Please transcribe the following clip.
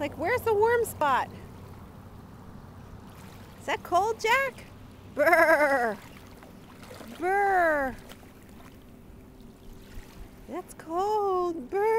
Like, where's the warm spot? Is that cold, Jack? Brr. Brr. That's cold. Brr.